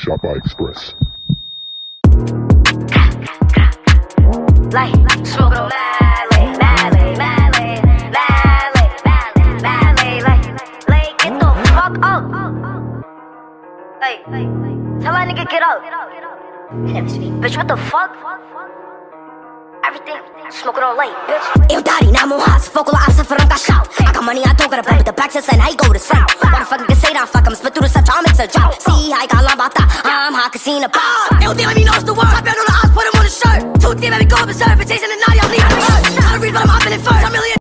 Shopify Express. Like, smoking on like, like, get the fuck up. Tell that nigga get up. Bitch, what the fuck? Everything, smoking on light, bitch. Eu dari na mão raça, fogo lá, asa for um cachau. A caminha toga, but the back says and I go to south. What the fuck can say that fuck, I'm spit through the such, I'm it's a job. See, I got lambata, I'm seen a box. Eu tenho a minha nossa do world, cabelo na asa, put him on a shirt. Tudo tem, baby, go berserk, chasing